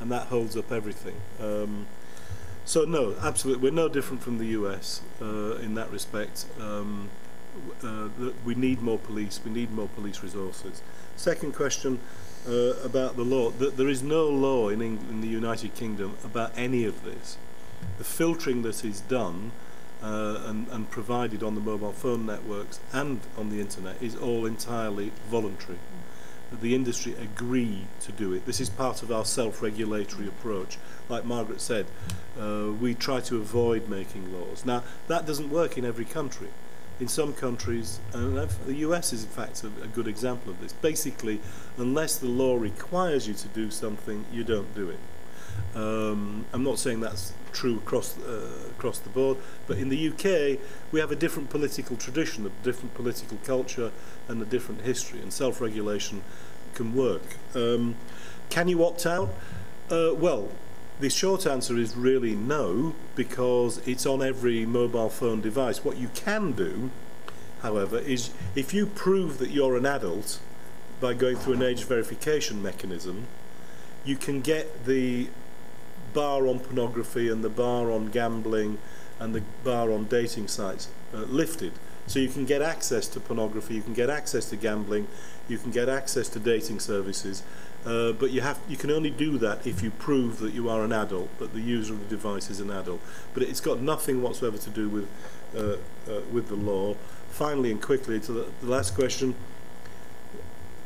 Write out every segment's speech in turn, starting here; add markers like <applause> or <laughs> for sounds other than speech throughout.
and that holds up everything. Um, so no, absolutely, we're no different from the US uh, in that respect. Um, uh, we need more police. We need more police resources. Second question uh, about the law. There is no law in, in the United Kingdom about any of this. The filtering that is done uh, and, and provided on the mobile phone networks and on the internet is all entirely voluntary. The industry agree to do it. This is part of our self-regulatory approach. Like Margaret said, uh, we try to avoid making laws. Now, that doesn't work in every country. In some countries, and the US is in fact a, a good example of this, basically, unless the law requires you to do something, you don't do it. Um, I'm not saying that's true across uh, across the board, but in the UK we have a different political tradition, a different political culture, and a different history, and self-regulation can work. Um, can you opt out? Uh, well, the short answer is really no, because it's on every mobile phone device. What you can do, however, is if you prove that you're an adult by going through an age verification mechanism, you can get the bar on pornography and the bar on gambling and the bar on dating sites uh, lifted. So you can get access to pornography, you can get access to gambling, you can get access to dating services, uh, but you have you can only do that if you prove that you are an adult, that the user of the device is an adult. But it's got nothing whatsoever to do with uh, uh, with the law. Finally and quickly to the, the last question.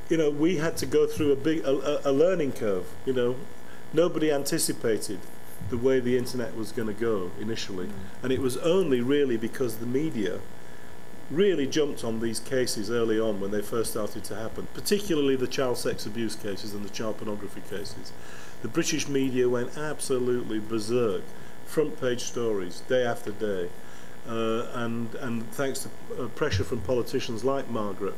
You know, we had to go through a big a, a learning curve. You know, nobody anticipated the way the internet was going to go initially. Mm. And it was only really because the media really jumped on these cases early on when they first started to happen, particularly the child sex abuse cases and the child pornography cases. The British media went absolutely berserk, front page stories, day after day. Uh, and, and thanks to uh, pressure from politicians like Margaret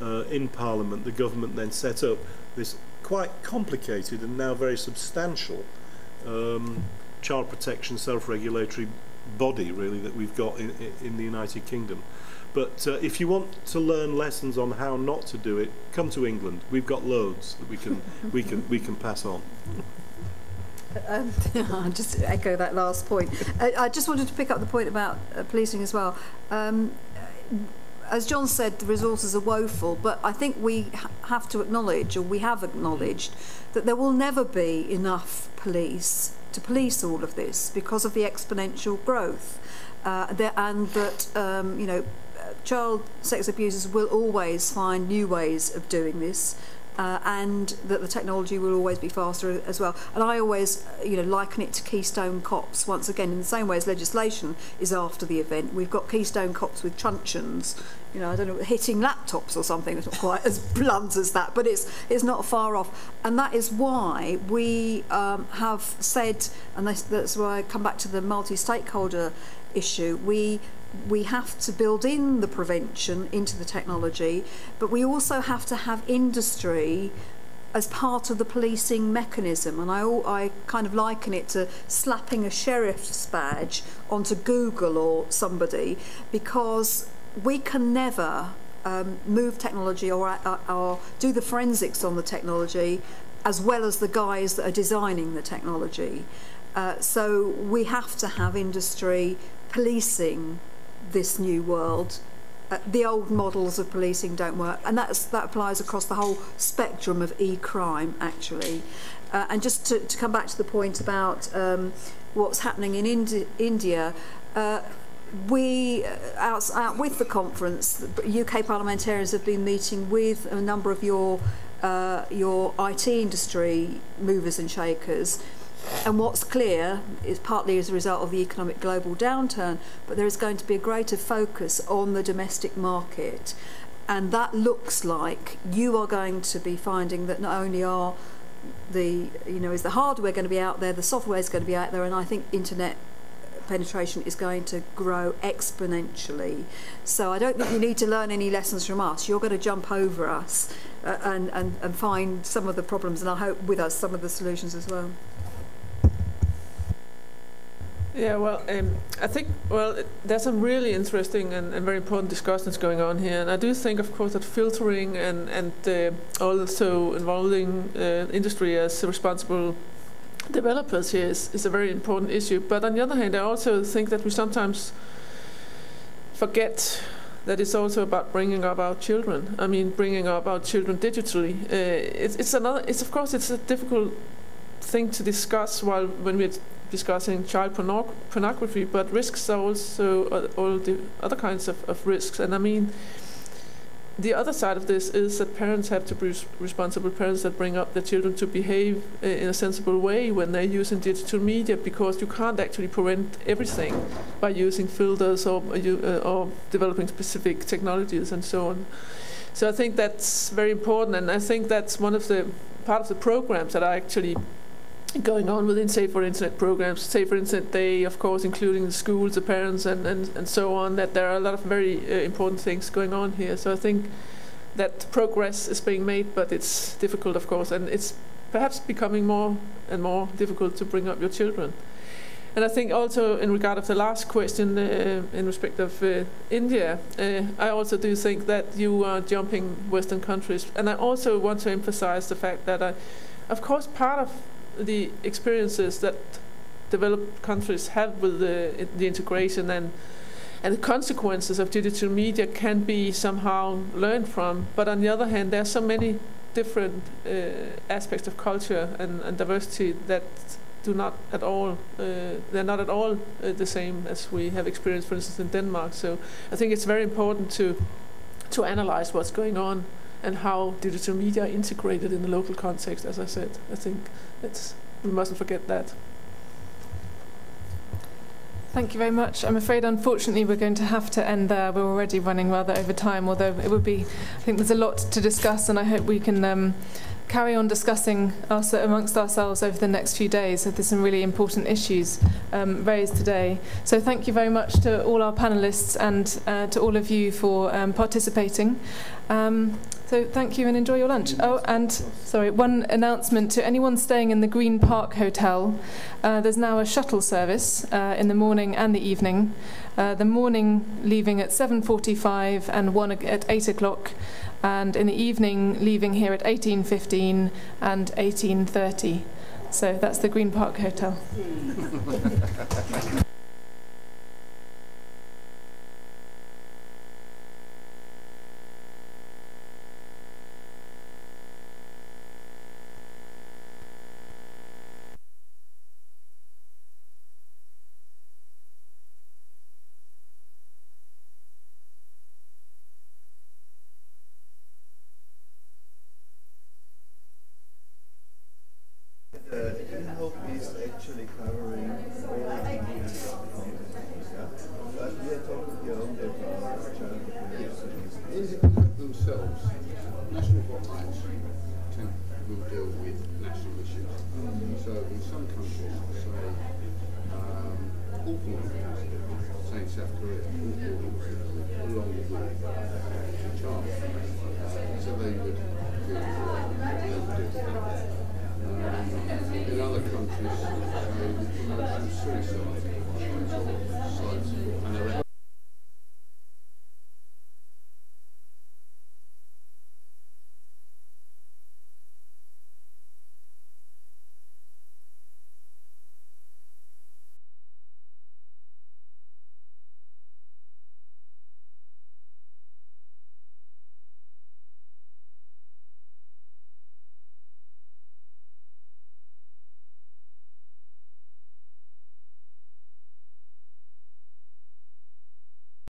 uh, in Parliament, the government then set up this quite complicated and now very substantial um, child protection self-regulatory body really that we've got in, in the United Kingdom. But uh, if you want to learn lessons on how not to do it, come to England. We've got loads that we can we can we can pass on. <laughs> Um, <laughs> I'll just echo that last point. I, I just wanted to pick up the point about uh, policing as well. Um, as John said, the resources are woeful, but I think we ha have to acknowledge, or we have acknowledged, that there will never be enough police to police all of this because of the exponential growth. Uh, there, and that, um, you know, child sex abusers will always find new ways of doing this uh, and that the technology will always be faster as well. And I always, you know, liken it to Keystone Cops. Once again, in the same way as legislation is after the event, we've got Keystone Cops with truncheons, you know, I don't know, hitting laptops or something. It's not quite as <laughs> blunt as that, but it's it's not far off. And that is why we um, have said, and that's, that's why I come back to the multi-stakeholder issue. We we have to build in the prevention into the technology, but we also have to have industry as part of the policing mechanism. And I, I kind of liken it to slapping a sheriff's badge onto Google or somebody because we can never um, move technology or, or, uh, or do the forensics on the technology as well as the guys that are designing the technology. Uh, so we have to have industry policing this new world. Uh, the old models of policing don't work, and that's, that applies across the whole spectrum of e-crime, actually. Uh, and just to, to come back to the point about um, what's happening in Indi India, uh, we uh, out, out with the conference the UK parliamentarians have been meeting with a number of your uh, your IT industry movers and shakers And what's clear is partly as a result of the economic global downturn, but there is going to be a greater focus on the domestic market. And that looks like you are going to be finding that not only are the, you know, is the hardware going to be out there, the software is going to be out there, and I think internet penetration is going to grow exponentially. So I don't think you need to learn any lessons from us. You're going to jump over us uh, and, and, and find some of the problems, and I hope with us some of the solutions as well. Yeah, well, um, I think, well, there's some really interesting and, and, very important discussions going on here. And I do think, of course, that filtering and, and uh, also involving uh, industry as responsible developers here is, is a very important issue. But on the other hand, I also think that we sometimes forget that it's also about bringing up our children. I mean, bringing up our children digitally. Uh, it's, it's another. It's of course it's a difficult thing to discuss while when we're discussing child pornog pornography, but risks are also uh, all the other kinds of, of risks. And I mean, the other side of this is that parents have to be responsible parents that bring up their children to behave uh, in a sensible way when they're using digital media because you can't actually prevent everything by using filters or, uh, or developing specific technologies and so on. So I think that's very important, and I think that's one of the part of the programs that are actually going on within Safer Internet programs. Safer Internet Day, of course, including the schools, the parents, and, and, and so on, that there are a lot of very uh, important things going on here. So I think that progress is being made, but it's difficult, of course, and it's perhaps becoming more and more difficult to bring up your children. And I think also in regard of the last question uh, in respect of uh, India, uh, I also do think that you are jumping Western countries. And I also want to emphasize the fact that I, of course, part of the experiences that developed countries have with the, the integration and and the consequences of digital media can be somehow learned from. But on the other hand, there are so many different uh, aspects of culture and, and, diversity that do not at all, uh, they're not at all uh, the same as we have experienced, for instance, in Denmark. So I think it's very important to to analyze what's going on and how digital media are integrated in the local context, as I said. I think it's, we mustn't forget that. Thank you very much. I'm afraid, unfortunately, we're going to have to end there. We're already running rather over time, although it would be, I think there's a lot to discuss, and I hope we can um, carry on discussing us amongst ourselves over the next few days. So there's some really important issues um, raised today. So thank you very much to all our panelists and uh, to all of you for um, participating. Um, so thank you and enjoy your lunch. Oh, and sorry, one announcement to anyone staying in the Green Park Hotel. Uh, there's now a shuttle service uh, in the morning and the evening. Uh, the morning leaving at 7.45 and one at 8 o'clock and in the evening leaving here at 18.15 and 18.30. So that's the Green Park Hotel. <laughs> actually covering all the the years But we are talking here only about child abuse. Themselves, national hotlines tend, will deal with national issues. Mm. So in some countries, say, um, say in South Korea, awful along with the child. So they would do. In other countries, um, promotion suicide.